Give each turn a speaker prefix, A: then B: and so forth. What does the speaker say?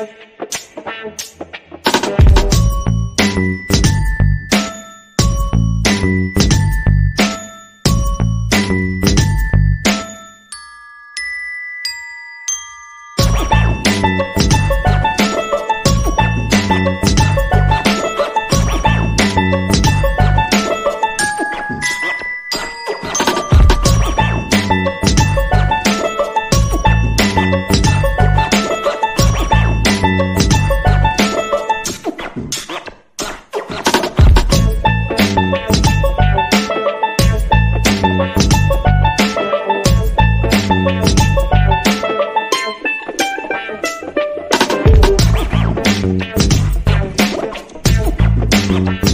A: out.
B: Please